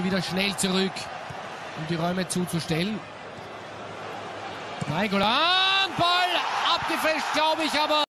wieder schnell zurück, um die Räume zuzustellen. Nainggolan, Ball abgefälscht, glaube ich, aber